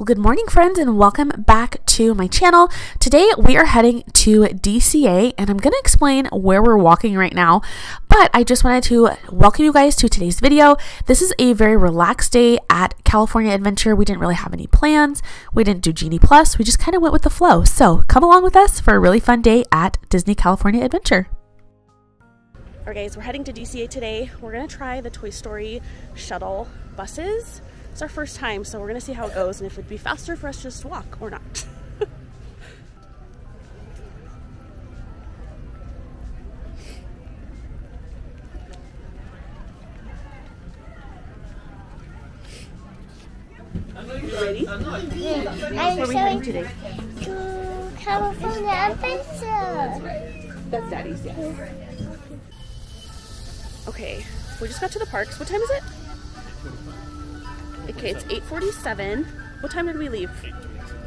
Well, good morning, friends, and welcome back to my channel. Today, we are heading to DCA, and I'm going to explain where we're walking right now. But I just wanted to welcome you guys to today's video. This is a very relaxed day at California Adventure. We didn't really have any plans. We didn't do Genie Plus. We just kind of went with the flow. So come along with us for a really fun day at Disney California Adventure. Alright guys, we're heading to DCA today. We're going to try the Toy Story shuttle buses. It's our first time, so we're gonna see how it goes and if it'd be faster for us just to just walk or not. Ready? I'm Where are we heading today? To California Adventure. That's Daddy's, yeah. Okay, we just got to the parks. What time is it? Okay, it's 8.47. What time did we leave?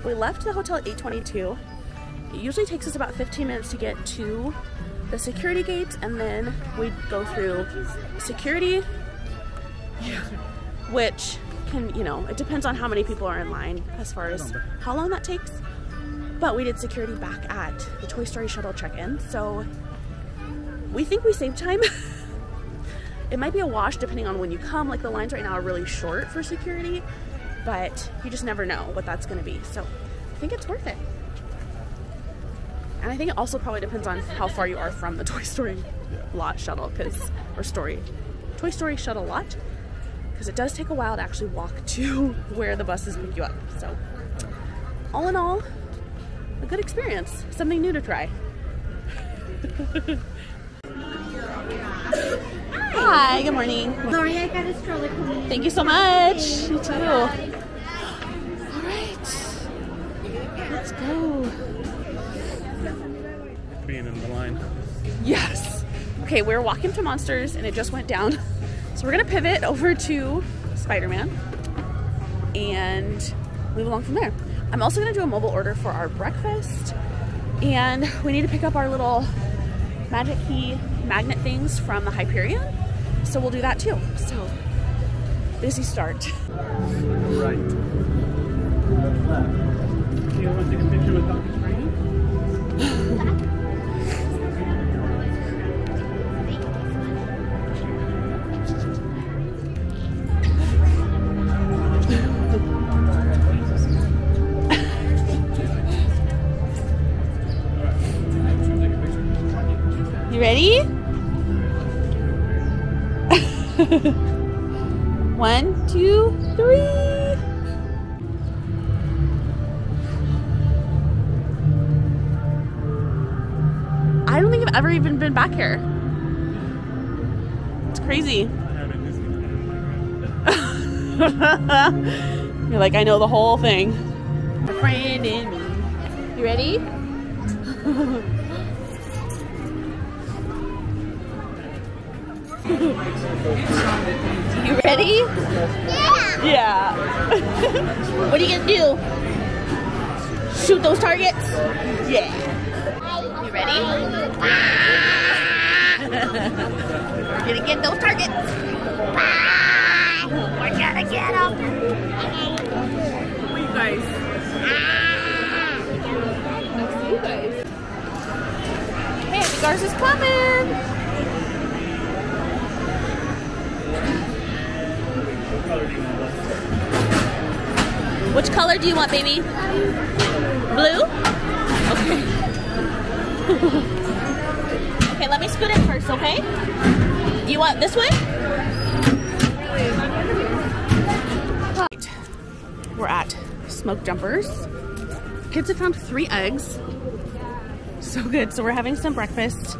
We left the hotel at 8.22. It usually takes us about 15 minutes to get to the security gates and then we go through security, which can, you know, it depends on how many people are in line as far as how long that takes. But we did security back at the Toy Story shuttle check-in, so we think we saved time. It might be a wash depending on when you come. Like the lines right now are really short for security, but you just never know what that's going to be. So I think it's worth it. And I think it also probably depends on how far you are from the Toy Story lot shuttle, because or story, Toy Story shuttle lot, because it does take a while to actually walk to where the buses pick you up. So all in all, a good experience, something new to try. Hi, good morning. Sorry, I got a stroller coming. Thank you so much. You too. All right. Let's go. Being in the line. Yes. Okay, we're walking to Monsters and it just went down. So we're gonna pivot over to Spider-Man and move along from there. I'm also gonna do a mobile order for our breakfast and we need to pick up our little magic key magnet things from the Hyperion. So we'll do that too. So busy start. Right. You want to take a picture with Dr. Strange? You ready? One, two, three. I don't think I've ever even been back here. It's crazy. I have a Disneyland. You're like, I know the whole thing. A friend in me. You ready? you ready? Yeah. Yeah. what are you gonna do? Shoot those targets? Yeah. You ready? We're gonna get those targets. We're gonna get them. you guys. see you guys. Hey, I Which color do you want, baby? Blue? Okay. okay, let me scoot in first, okay? You want this one? We're at Smoke Jumpers. Kids have found three eggs. So good. So we're having some breakfast.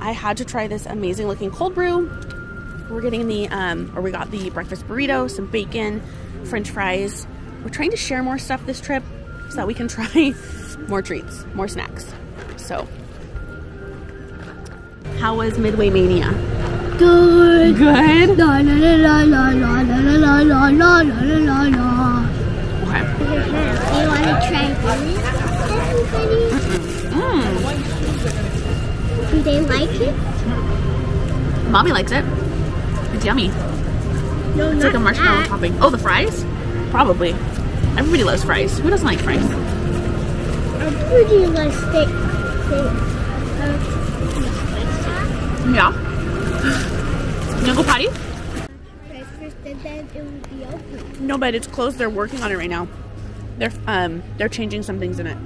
I had to try this amazing looking cold brew. We're getting the, um, or we got the breakfast burrito, some bacon, french fries. We're trying to share more stuff this trip so that we can try more treats, more snacks. So, how was Midway Mania? Good. Good? La, la, la, Okay. Do you want to try this, everybody? Mm. Do they like it? Mommy likes it. It's yummy. No, It's like a marshmallow topping. Oh, the fries? Probably. Everybody loves fries. Who doesn't like fries? Pretty like steak. steak. Uh, Yeah. You wanna go potty? breakfast and then it will be open. No, but it's closed. They're working on it right now. They're um they're changing some things in it.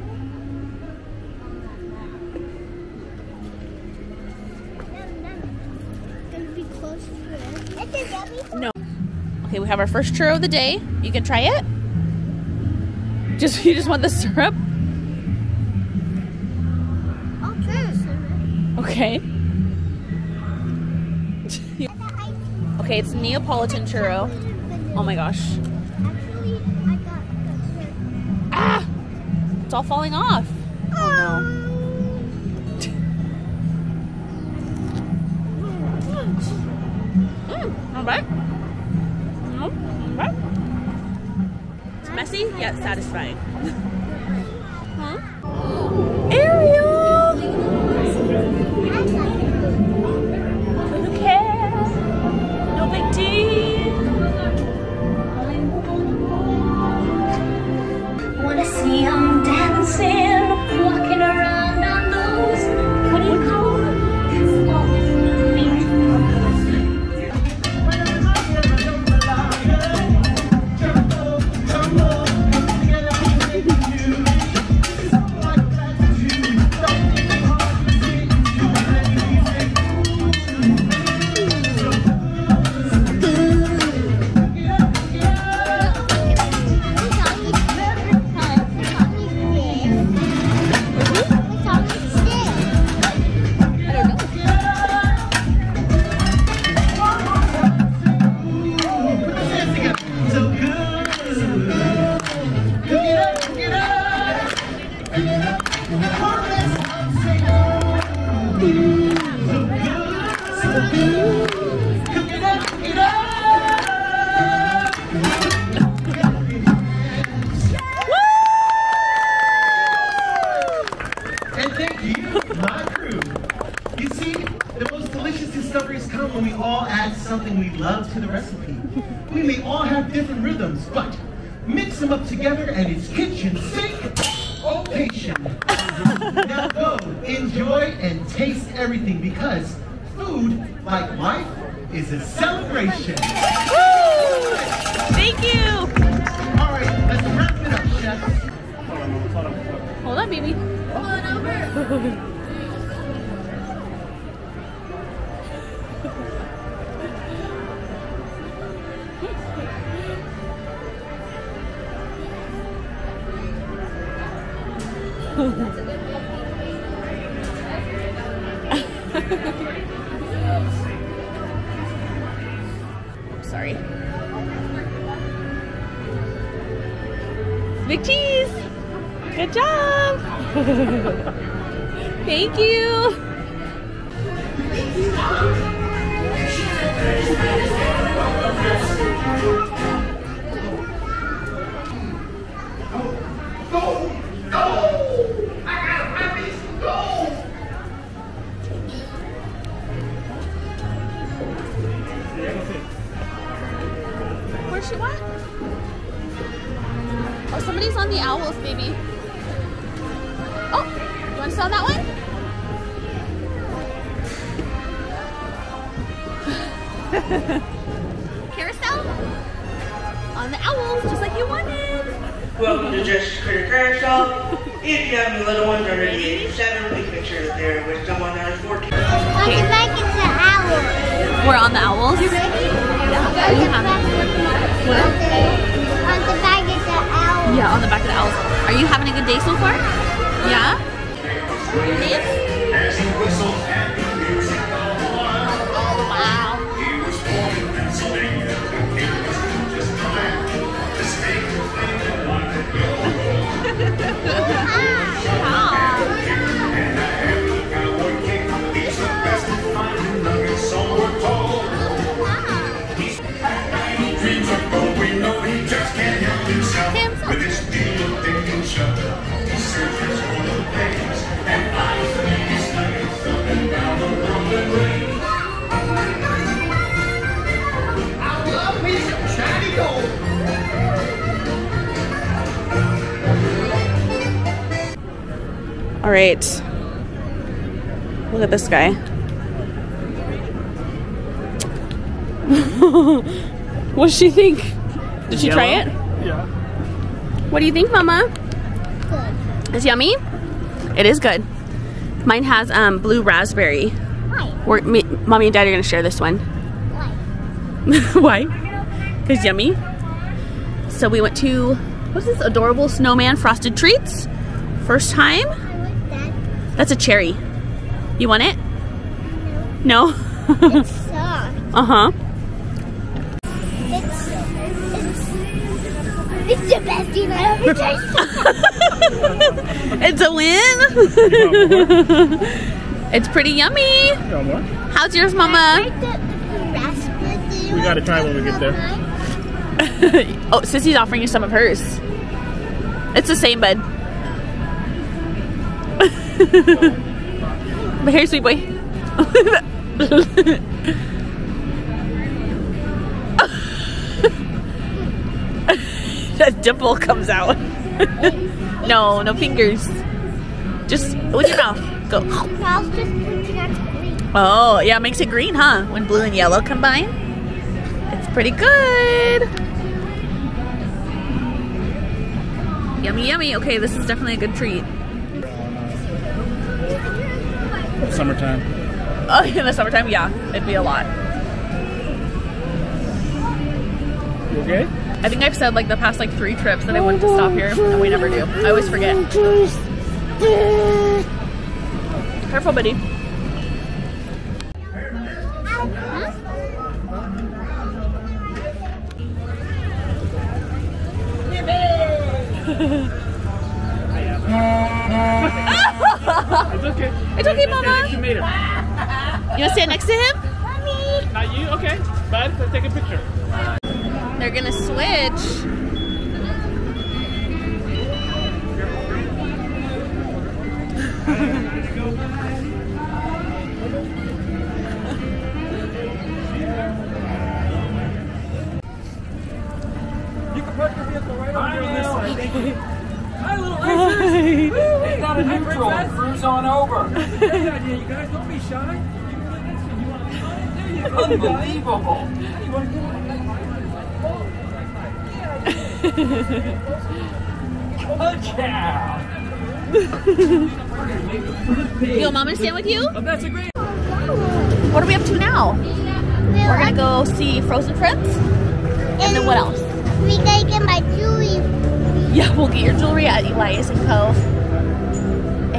Have our first churro of the day. You can try it. Just you just want the syrup? Okay. Okay. okay, it's Neapolitan churro. Oh my gosh. Actually, I got the Ah! It's all falling off. Oh no. It's yet satisfying. Hold on, baby. Thank you. Someone that is 14. On the back is the owl. We're on the owls. You ready? Yeah. you having- On the back is the owl. Yeah, on the back of the owls. Are you having a good day so far? Yeah? Dance? As he whistled All right. Look at this guy. what does she think? Did she try it? Yeah. What do you think, Mama? Good. It's yummy. It is good. Mine has um, blue raspberry. Why? We're, me, Mommy and Daddy are gonna share this one. Why? Why? Because yummy. So we went to what's this adorable snowman frosted treats. First time. I like that. That's a cherry. You want it? No. It's soft. uh huh. It's, it's, it's the best thing I ever tasted. It's a win. it's pretty yummy. You more? How's yours, Mama? like the. We gotta try when we get there. oh, Sissy's offering you some of hers. It's the same, bud. but here, sweet boy. that dimple comes out. no, no fingers. Just with your mouth. Go. I was just looking at the green. Oh, yeah, it makes it green, huh? When blue and yellow combine. It's pretty good. Yummy, yummy. Okay, this is definitely a good treat. Summertime. Oh, in the summertime, yeah, it'd be a lot. You okay? I think I've said like the past like three trips that I wanted to stop here, and we never do. I always forget. Careful, buddy. It's okay. It's okay, Mama. You made it. You want to stand next to him? Not you? Okay. Bud, let's take a picture. They're gonna switch. You can park your vehicle right over here on this side. Thank you. Hi, little racers. They got a neutral. Cruise on over. You guys. Don't be shy. You can look to you. You want to come? There you. Unbelievable. You want to get on? Good cow. You want mama to stand with you? Oh, that's a great. What are we up to now? We're gonna go see Frozen Friends. And then what else? We gotta get my jewelry. Yeah, we'll get your jewelry at Elias and Co.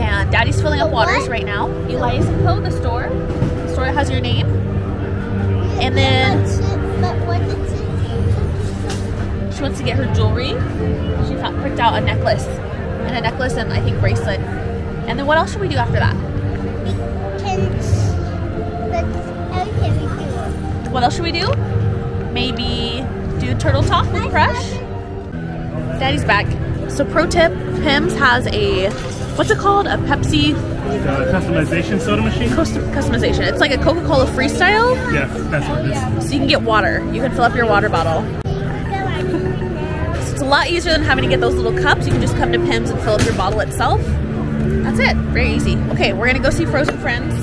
And Daddy's filling up waters right now. Elias and Co. The store. The store has your name. And then But what is it? she wants to get her jewelry. She picked out a necklace and a necklace and I think bracelet. And then what else should we do after that? Can let's okay we do it. What else should we do? Maybe do turtle talk with Crush. Daddy's back. So pro tip, Pym's has a what's it called? A Pepsi Uh, customization soda machine? cust- customization. It's like a Coca-Cola freestyle. Yeah, that's what it is. So you can get water. You can fill up your water bottle. So it's a lot easier than having to get those little cups. You can just come to Pym's and fill up your bottle itself. That's it. Very easy. Okay, we're gonna go see Frozen Friends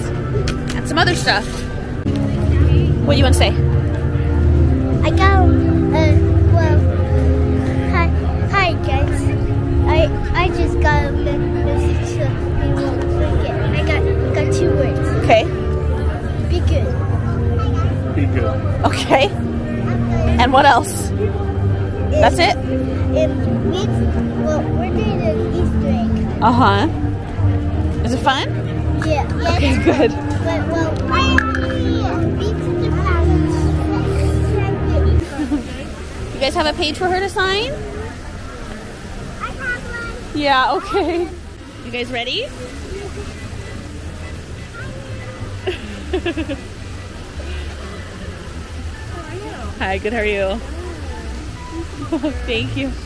and some other stuff. What do you want to say? I got And what else? That's it? It means well we're doing an Easter egg. Uh huh. Is it fun? Yeah. Yes. Okay, good. But well yeah, beats the package. You guys have a page for her to sign? I have one. Yeah, okay. You guys ready? Hi, good. How are you? Thank you.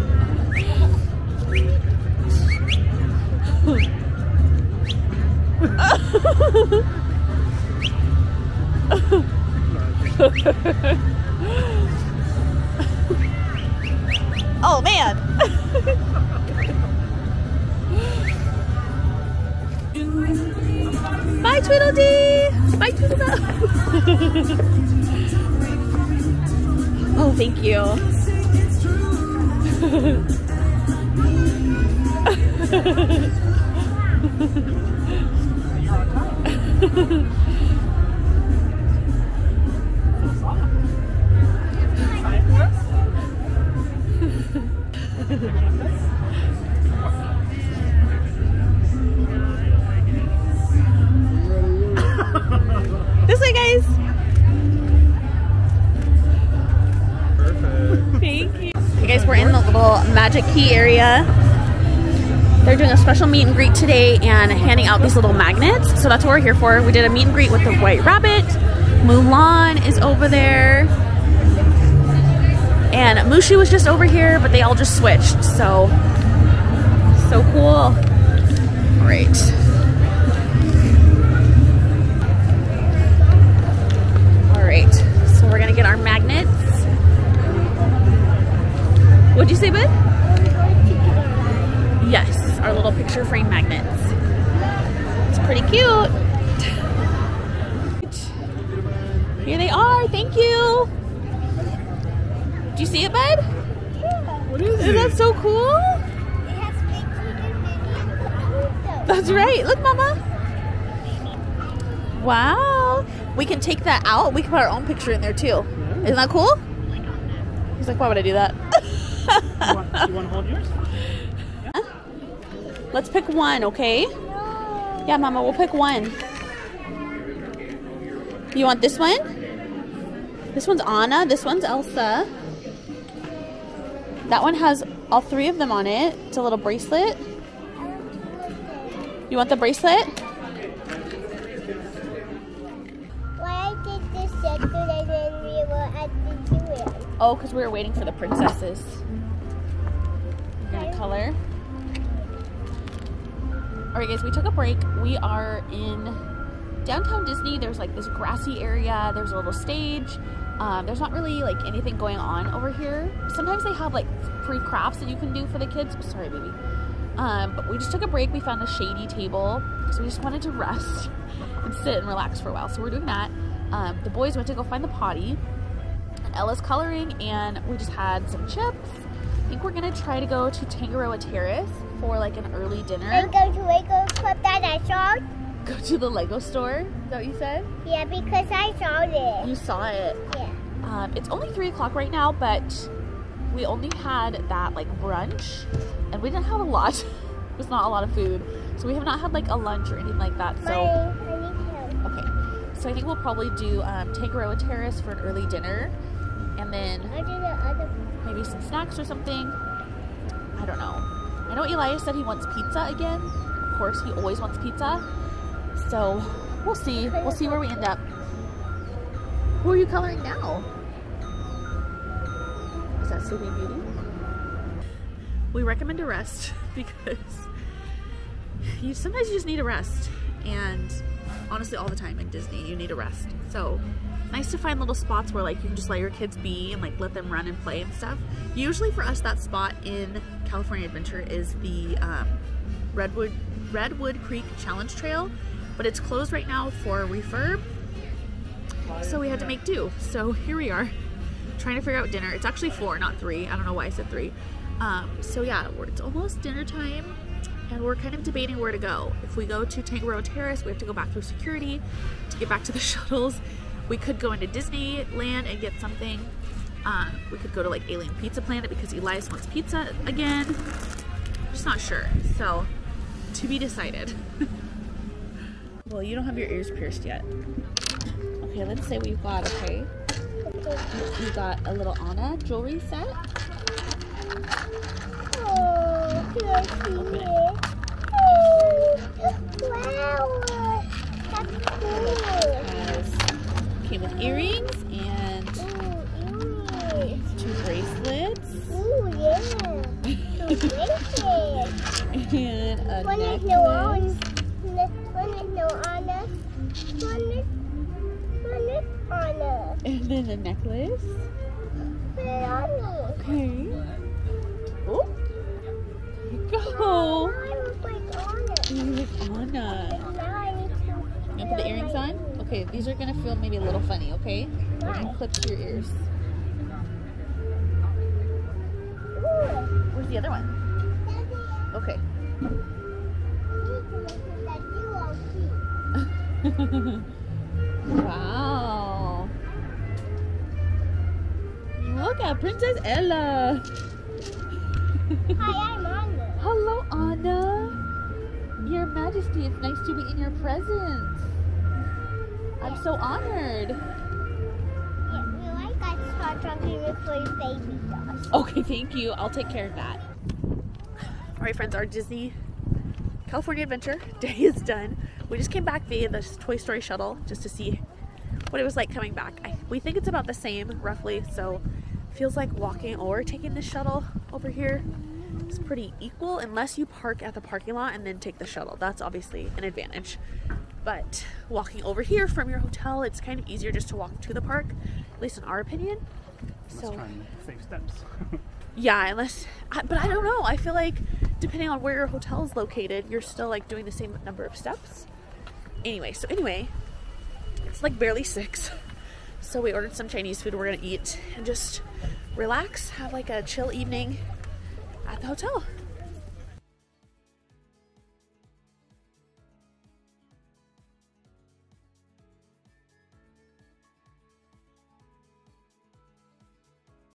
Key area. They're doing a special meet and greet today and handing out these little magnets. So that's what we're here for. We did a meet and greet with the White Rabbit. Mulan is over there. And Mushu was just over here, but they all just switched. So, so cool. All right. We can take that out. We can put our own picture in there too. Isn't that cool? He's like, why would I do that? You want, you want to hold yours? Let's pick one, okay? Yeah, Mama, we'll pick one. You want this one? This one's Anna. This one's Elsa. That one has all three of them on it. It's a little bracelet. You want the bracelet? Oh, because we were waiting for the princesses. We're gonna color. All right, guys, we took a break. We are in downtown Disney. There's like this grassy area. There's a little stage. Um, there's not really like anything going on over here. Sometimes they have like free crafts that you can do for the kids. Sorry, baby. Um, but we just took a break. We found a shady table because we just wanted to rest and sit and relax for a while. So we're doing that. Um, the boys went to go find the potty. Ella's coloring, and we just had some chips. I think we're gonna try to go to Tangaroa Terrace for like an early dinner. And go to Lego Club that I saw? Go to the Lego store. Is that what you said? Yeah, because I saw it. You saw it. Yeah. Um, it's only three o'clock right now, but we only had that like brunch, and we didn't have a lot. it was not a lot of food, so we have not had like a lunch or anything like that. My, So I need help. okay, so I think we'll probably do um, Tangaroa Terrace for an early dinner, and then I'll do the other maybe some snacks or something. I don't know. I know Elias said he wants pizza again. Of course, he always wants pizza. So we'll see. We'll see where we end up. Who are you coloring now? Is that Sleeping Beauty? We recommend a rest because you sometimes you just need a rest, and honestly, all the time in Disney, you need a rest. So nice to find little spots where like you can just let your kids be and like let them run and play and stuff. Usually for us, that spot in California Adventure is the um, Redwood Redwood Creek Challenge Trail, but it's closed right now for refurb. So we had to make do. So here we are, trying to figure out dinner. It's actually four, not three. I don't know why I said three. Um, so yeah, it's almost dinner time, and we're kind of debating where to go. If we go to Tangaroa Terrace, we have to go back through security to get back to the shuttles. We could go into Disneyland and get something. Uh, we could go to like Alien Pizza Planet because Elias wants pizza again. I'm Just not sure. So to be decided. well, you don't have your ears pierced yet. Okay, let's say we've got, okay, we got a little Anna jewelry set. Oh, can I see it? Oh, earrings and two bracelets Ooh, yeah. Two bracelets. and a One is no on. necklace. One is no Anna. One is, one is. And then a necklace. Okay. Oh, there you go. Oh, I look like Anna. You look Anna. Now I need to. You put the earrings on? Okay, these are gonna feel maybe a little funny, okay? They're gonna clip to your ears. Where's the other one? Okay. wow. Look at Princess Ella. Hi, I'm Anna. Hello, Anna. Your Majesty, it's nice to be in your presence. I'm so honored. Yeah, we like us hot chocolate for baby dolls. Okay, thank you. I'll take care of that. All right, friends, our Disney California Adventure day is done. We just came back via the Toy Story shuttle just to see what it was like coming back. I, we think it's about the same, roughly, so feels like walking or taking the shuttle over here is pretty equal unless you park at the parking lot and then take the shuttle. That's obviously an advantage. But walking over here from your hotel, it's kind of easier just to walk to the park, at least in our opinion. So save steps. yeah, unless, but I don't know. I feel like depending on where your hotel is located, you're still like doing the same number of steps. Anyway, so anyway, it's like barely six. So we ordered some Chinese food we're gonna eat and just relax, have like a chill evening at the hotel.